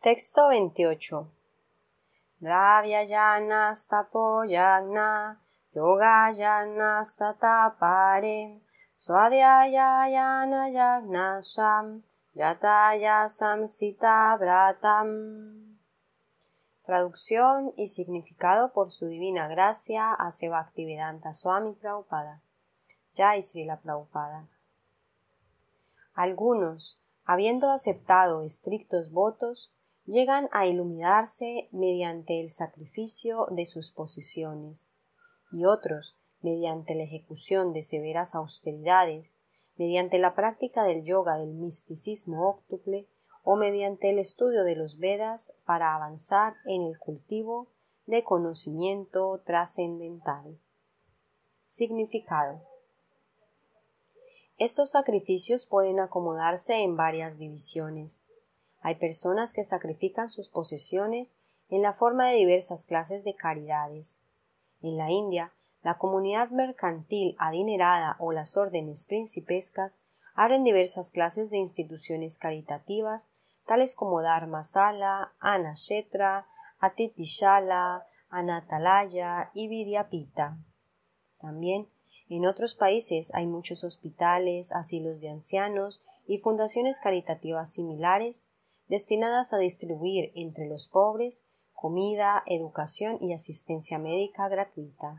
Texto 28. Dravya tapo yagna, yoga tapare, swadhyaya yana yagna sham, yataya samsita vratam. Traducción y significado por su divina gracia a Bhaktivedanta Swami Prabhupada. Jai Srila Prabhupada. Algunos, habiendo aceptado estrictos votos, llegan a iluminarse mediante el sacrificio de sus posesiones, y otros, mediante la ejecución de severas austeridades, mediante la práctica del yoga del misticismo óctuple o mediante el estudio de los Vedas para avanzar en el cultivo de conocimiento trascendental. Significado Estos sacrificios pueden acomodarse en varias divisiones, hay personas que sacrifican sus posesiones en la forma de diversas clases de caridades. En la India, la comunidad mercantil adinerada o las órdenes principescas abren diversas clases de instituciones caritativas, tales como Dharmasala, Anashetra, Atitishala, Anatalaya y Vidyapita. También en otros países hay muchos hospitales, asilos de ancianos y fundaciones caritativas similares destinadas a distribuir entre los pobres comida, educación y asistencia médica gratuita.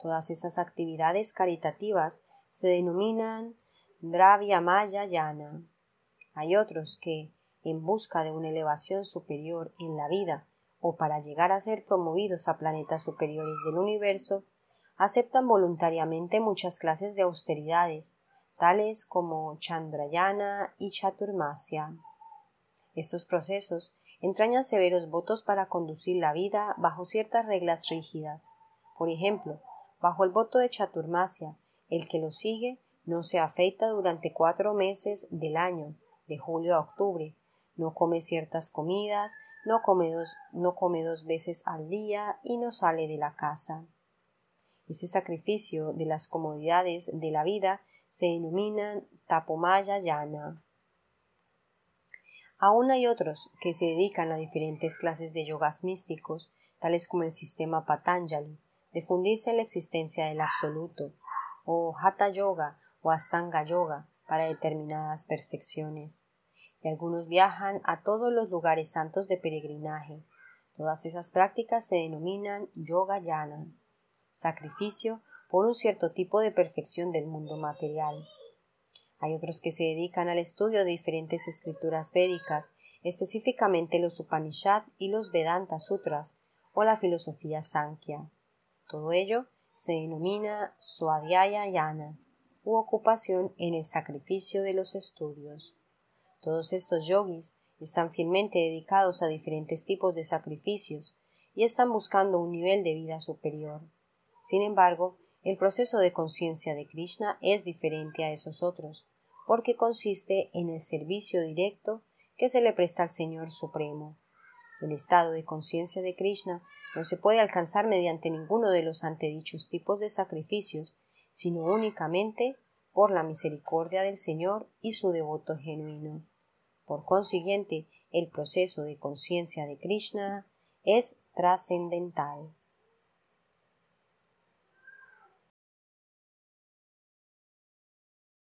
Todas esas actividades caritativas se denominan Dravya Maya Yana. Hay otros que, en busca de una elevación superior en la vida o para llegar a ser promovidos a planetas superiores del universo, aceptan voluntariamente muchas clases de austeridades, tales como Chandrayana y Chaturmasya. Estos procesos entrañan severos votos para conducir la vida bajo ciertas reglas rígidas. Por ejemplo, bajo el voto de Chaturmasya, el que lo sigue no se afeita durante cuatro meses del año, de julio a octubre, no come ciertas comidas, no come dos, no come dos veces al día y no sale de la casa. Este sacrificio de las comodidades de la vida se denomina tapomaya yana. Aún hay otros que se dedican a diferentes clases de yogas místicos, tales como el sistema Patanjali, de fundirse en la existencia del absoluto, o Hatha Yoga o Astanga Yoga para determinadas perfecciones. Y algunos viajan a todos los lugares santos de peregrinaje. Todas esas prácticas se denominan Yoga Yana, sacrificio por un cierto tipo de perfección del mundo material. Hay otros que se dedican al estudio de diferentes escrituras védicas, específicamente los Upanishad y los Vedanta Sutras o la filosofía Sankhya. Todo ello se denomina Swadhyaya Yana u ocupación en el sacrificio de los estudios. Todos estos yogis están fielmente dedicados a diferentes tipos de sacrificios y están buscando un nivel de vida superior. Sin embargo, el proceso de conciencia de Krishna es diferente a esos otros, porque consiste en el servicio directo que se le presta al Señor Supremo. El estado de conciencia de Krishna no se puede alcanzar mediante ninguno de los antedichos tipos de sacrificios, sino únicamente por la misericordia del Señor y su devoto genuino. Por consiguiente, el proceso de conciencia de Krishna es trascendental.